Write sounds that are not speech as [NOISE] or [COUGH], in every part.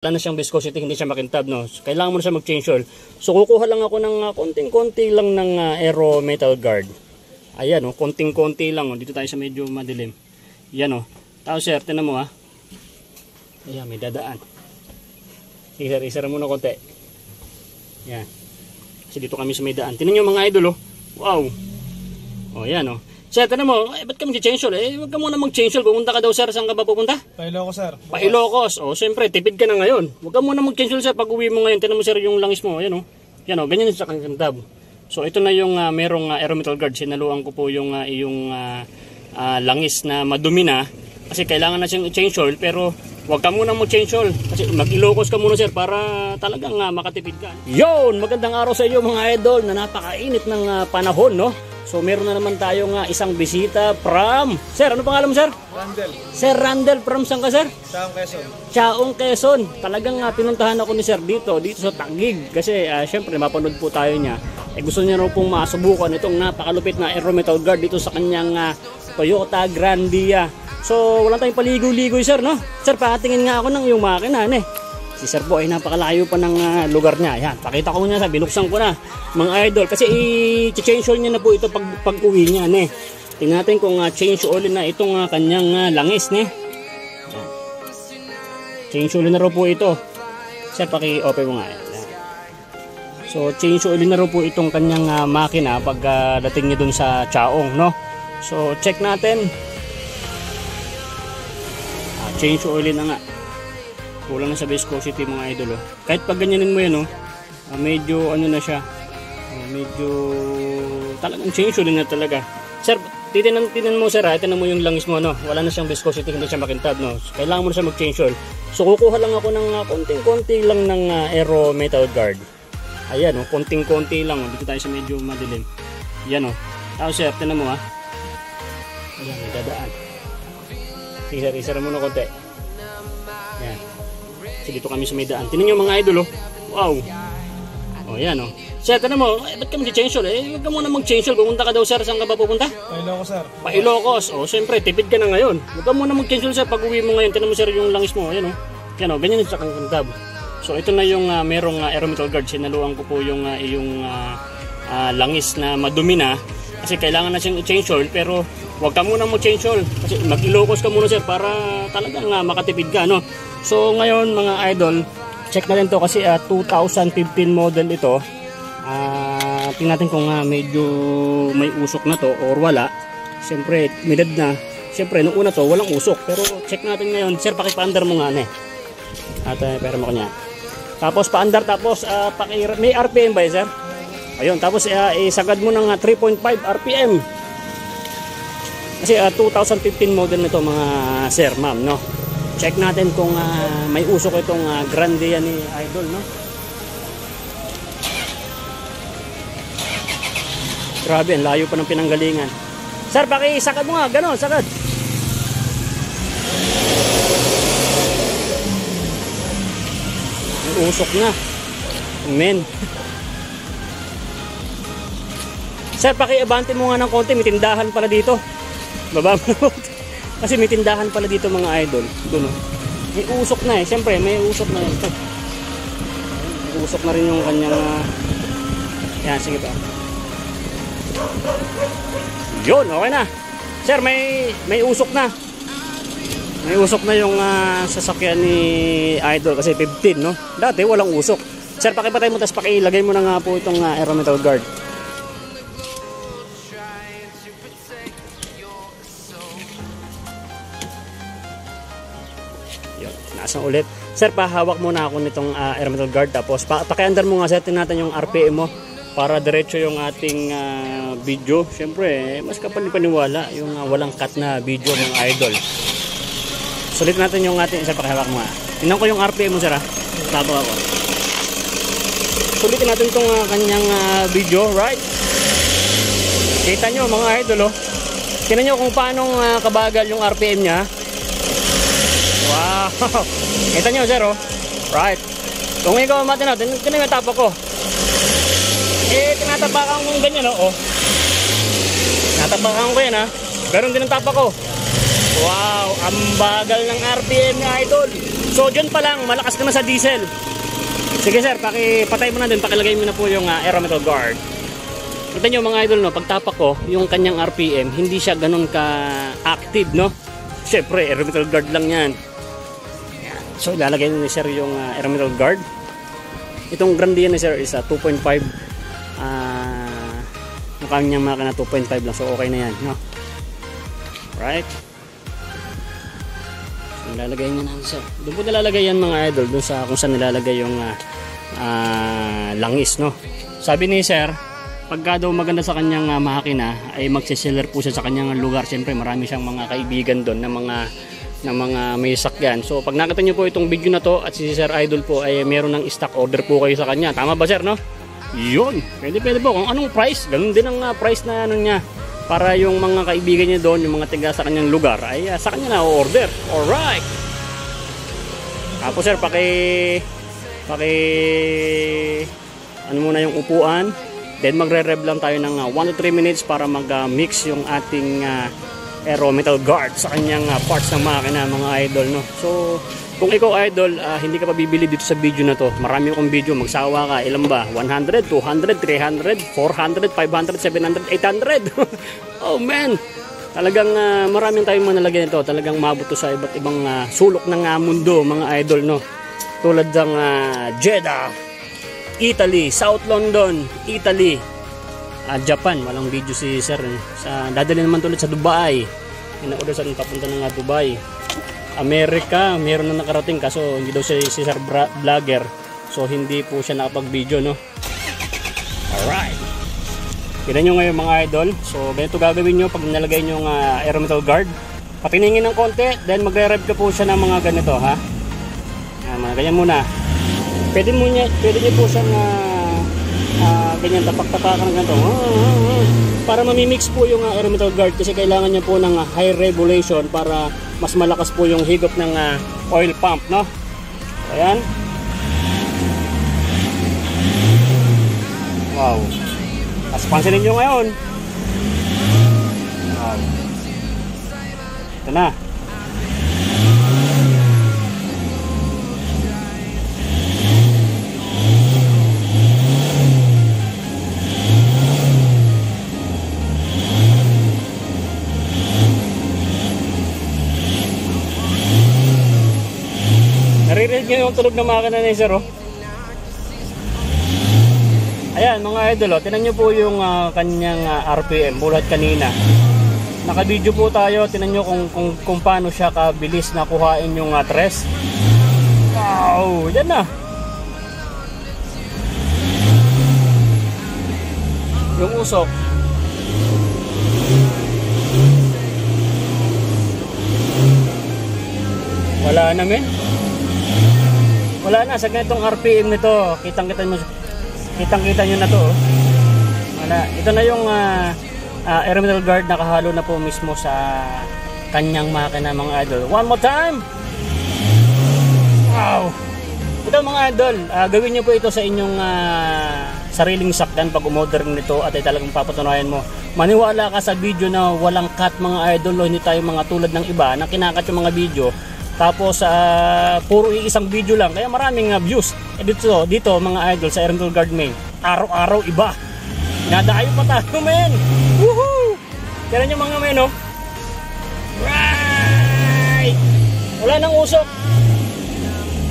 wala na siyang viscosity, hindi siya makintab, no? So, kailangan mo na siya mag-change oil. So, kukuha lang ako ng uh, konting-konti lang ng uh, Aero Metal Guard. Ayan, oh, konting-konti lang, oh. Dito tayo sa medyo madilim. Yan, oh. Tapos, sir, tinan mo, ha? Ayan, may dadaan. Sige, sir, isara muna konti. Yan. Kasi dito kami sa may daan. Tinan nyo mga idol, oh. Wow. Oh, yan, oh. Sir, tanong mo, eh, ba't ka mag-change oil? Eh, huwag ka muna mag-change oil. Pumunta ka daw, sir. Saan ka ba pupunta? Pailo ko, sir. Pa Ilocos. O, siyempre, tipid ka na ngayon. Huwag ka muna mag-cancel sir pag uwi mo ngayon. Tinan mo sir yung langis mo. Ayan o. Yan o, ganyan sa kantab. So, ito na yung uh, merong uh, aerometal guard. Sinaluan ko po yung uh, yung uh, uh, langis na madumi na. Kasi kailangan na siyang oil. Pero, huwag ka muna mag-change oil. Kasi mag-ilocos ka muna sir para talagang uh, makatipid ka. Yon! Magandang araw sa iyo mga idol na napakainit ng uh, panahon, no? So meron na naman tayong uh, isang bisita from Sir, ano pangalan mo sir? Randel. Sir Randel from saan ka sir? Saan Quezon? Chaong Quezon. Talagang uh, pinuntahan ako ni sir dito, dito sa Tagig. Kasi uh, syempre mapanood po tayo niya. Eh gusto niya raw pong masubukan itong napakalupit na Aero Metal Guard dito sa kanyang uh, Toyota Grandia. So wala tayong paligoy-ligoy sir no? Sir patingin nga ako ng yung makina eh. Si Sir po ay napakalayo pa ng uh, lugar niya. Yan, pakita ko muna sa binuksan ko na mga idol. Kasi i-change oil niya na po ito pag, pag uwi niya. Ne. Tingnan natin kung uh, change oil na itong uh, kanyang uh, langis. Ne. Yan. Change oil na raw po ito. Sir, paki-open mo nga. Yan. So, change oil na raw po itong kanyang uh, makina pag uh, niya dun sa chaong. No? So, check natin. Uh, change oil na nga kulang na sa viscosity mga idol oh. kahit pag ganyanin mo yan oh, uh, medyo ano na siya. Uh, medyo talagang ulit na talaga. Sir titinan, titinan mo sir ha? Titinan mo yung langis mo no? Wala na siyang viscosity hindi siya makintab no? Kailangan mo na siya mag change oil. So kukuha lang ako ng uh, konting konti lang ng uh, aero metal guard. Ayan oh konting konti lang. Oh. dito tayo sa medyo madilim. Yan oh. Tapos sir tinan mo ha? Ayan dadaan. Sige sir isara muna konti dito kami sa may daan. Tingnan nyo mga idol oh. Wow. Oh, yan oh. Sir, tanong mo, eh, ba't ka mag-change oil? Eh, huwag ka muna mag-change oil. Pupunta ka daw sir, saan ka ba pupunta? Pailo ko, sir. Pa Ilocos. Oh, siyempre, tipid ka na ngayon. Huwag ka muna mag-change oil sir pag uwi mo ngayon. Tingnan mo sir yung langis mo. Ayan oh. Yan oh, ganyan sa kantab. So ito na yung uh, merong uh, aerometal guard. Sinaluan ko po yung uh, yung uh, uh, langis na madumi na kasi kailangan na siyang i-change oil pero huwag ka muna mag-change oil kasi mag-ilocos ka muna sir para talagang uh, makatipid ka no So ngayon mga idol, check na rin to kasi uh, 2015 model ito. Uh, tingnan natin kung uh, medyo may usok na to or wala. Siyempre, midad na. Siyempre, nung una to, walang usok. Pero check natin ngayon. Sir, pakipaandar mo nga, ne. At uh, pera mo kanya. Tapos paandar, tapos uh, paki, may RPM ba, sir? Ayun, tapos uh, isagad mo ng uh, 3.5 RPM. Kasi uh, 2015 model nito mga sir, ma'am, no? check natin kung uh, may usok itong uh, grande yan ni idol no? Grabe ang layo pa ng pinanggalingan. Sir pakisakad mo nga ganon sakad. May usok na. Men. Sir pakiabante mo nga ng konti may tindahan pala dito baba mo [LAUGHS] kasi may tindahan pala dito mga idol. Doon oh. May usok na eh. Siyempre, may usok na ito. May usok na rin yung kanyang uh... Yan, sige pa. Yun, okay na. Sir, may may usok na. May usok na yung uh, sasakyan ni Idol kasi 15, no? Dati walang usok. Sir, pakipatay mo tapos pakilagay mo na nga po itong uh, aero metal guard. Taas na ulit. Sir, pahawak muna ako nitong uh, air metal guard tapos pa pakiandar mo nga setin natin yung RPM mo para diretso yung ating uh, video. Siyempre, eh, mas kapanipaniwala yung uh, walang cut na video ng idol. Sulit natin yung ating isa pakihawak mo. Tingnan ko yung RPM mo sir ha. Tato ako. Sulitin natin itong uh, kanyang uh, video, right? Kita nyo mga idol oh. Tingnan nyo kung paano uh, kabagal yung RPM niya. Wow! [LAUGHS] Kita nyo, sir, oh. Right. Kung ikaw matinaw, tinan yung tapak ko. Eh, tinatapakan kong ganyan, oh. oh. Tinatapakan ko yan, ha. Ganon din ang tapak ko. Wow! Ang bagal ng RPM ni Idol. So, dyan pa lang, malakas ka na sa diesel. Sige sir, pakipatay mo na din, pakilagay mo na po yung uh, aero metal guard. Kita nyo mga idol, no, pagtapak ko, yung kanyang RPM, hindi siya ganun ka-active, no? Siyempre, aero metal guard lang yan. Yan. So ilalagay ni sir yung uh, aero metal guard. Itong Grandia ni sir is uh, 2.5 uh, yung kanyang makina 2.5 lang, so okay na yan, no? Right? nilalagay niya na sir doon po nilalagay yan mga idol doon sa kung saan nilalagay yung uh, uh, langis no sabi ni sir pagka daw maganda sa kanyang uh, makina ay magsiseller po siya sa kanyang lugar. Siyempre marami siyang mga kaibigan doon na mga na mga may sakyan so pag nakita niyo po itong video na to at si sir idol po ay meron ng stock order po kayo sa kanya. Tama ba sir no? Yun. Pwede pwede po. Kung anong price ganun din ang uh, price na ano niya. Para yung mga kaibigan niya doon, yung mga tiga sa kanyang lugar ay uh, sa kanya na order. Alright. Tapos sir, paki paki ano muna yung upuan. Then magre-rev lang tayo ng 1 uh, to 3 minutes para mag-mix yung ating uh, aero metal guard sa kanyang uh, parts ng makina mga idol no. So kung ikaw idol, uh, hindi ka pa bibili dito sa video na to. Marami akong video, magsawa ka. Ilan ba? 100, 200, 300, 400, 500, 700, 800. oh man! Talagang uh, maraming tayong manalagyan nito. Talagang mabuto sa iba't ibang uh, sulok ng uh, mundo, mga idol, no? Tulad ng uh, Jeddah, Italy, South London, Italy, uh, Japan. Walang video si sir. Sa, dadali naman tulad sa Dubai. Ina-order sa papunta ng uh, Dubai. Amerika, meron na nakarating kaso hindi daw siya si Sir Vlogger. So hindi po siya nakapag-video no. Alright. Tignan nyo ngayon mga idol. So ganito gagawin nyo pag nalagay nyo ng uh, aero metal guard. Patiningin ng konti, then magre-rev ka po siya ng mga ganito ha. Yan, mga ganyan muna. Pwede mo niya, pwede niyo po siyang uh, uh, ganyan tapak-tapakan ng ganito. Uh, uh, uh, para mamimix po yung uh, aero metal guard kasi kailangan niya po ng uh, high regulation para mas malakas po yung higop ng uh, oil pump no? Ayan. Wow. As pansinin nyo ngayon. Wow. Ito na Nyo yung tulog ng makina ni sir oh. Ayan mga idol oh, tinan nyo po yung uh, kanyang uh, ah, RPM bulat kanina. Naka-video po tayo, tinan nyo kung, kung, kung paano siya kabilis na kuhain yung uh, tres. Wow, yan na. Yung usok. Wala na men wala na sa ganitong RPM nito kitang kita mo kitang kita nyo na to oh. wala. Ito na yung uh, uh, guard nakahalo na po mismo sa kanyang makina mga idol. One more time! Wow! Ito mga idol uh, gawin nyo po ito sa inyong uh, sariling sakdan pag umorder nito at ay talagang papatunayan mo. Maniwala ka sa video na walang cut mga idol o hindi tayo mga tulad ng iba na kinakat yung mga video tapos uh, puro isang video lang kaya maraming uh, views. Eh, dito dito mga idol sa Erentol Guard Main. Araw-araw iba. Nadayo pa tayo [LAUGHS] men. Woohoo! Kaya nyo mga men oh. Right! Wala nang usok.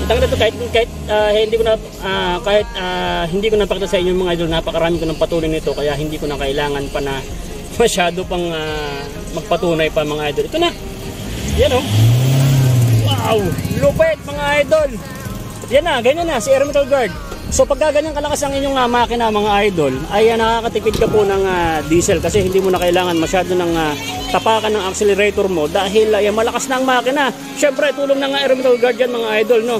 Itang na to kahit kahit uh, hindi ko na uh, kahit uh, hindi ko napakita sa inyo mga idol napakarami ko ng patuloy nito kaya hindi ko na kailangan pa na [LAUGHS] masyado pang uh, magpatunay pa mga idol. Ito na. Yan oh. Wow! Lupit mga idol! Yan na, ganyan na, si Air Metal Guard. So pagka ganyan kalakas ang inyong uh, makina mga idol, ay uh, nakakatipid ka po ng uh, diesel kasi hindi mo na kailangan masyado ng uh, tapakan ng accelerator mo dahil uh, malakas na ang makina. Siyempre tulong ng uh, Air Metal Guard yan mga idol. No?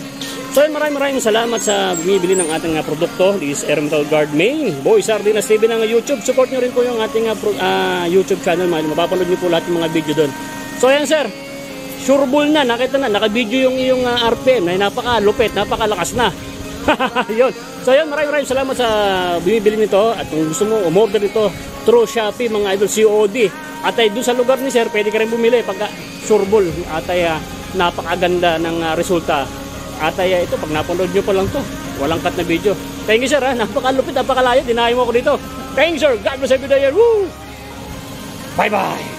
So yun, maraming maraming salamat sa bumibili ng ating uh, produkto. This Air Metal Guard Main. Boy Sardinas TV ng YouTube. Support nyo rin po yung ating uh, uh, YouTube channel. Mapapanood nyo po lahat ng mga video doon. So yan sir, sureball na, nakita na, naka-video yung iyong uh, ah, RPM na napaka-lupit, napakalakas na. [LAUGHS] yun. So yun, maraming maraming salamat sa bumibili nito at kung gusto mo umorder nito through Shopee mga idol COD. At ay doon sa lugar ni Sir, pwede ka rin bumili pagka sureball at ay uh, napakaganda ng uh, resulta At ay, ito, pag napanood nyo pa lang to, walang cut na video. Thank you sir ha, napakalupit, napakalayo, dinayo mo ako dito. Thanks sir, God bless every day. Woo! Bye bye!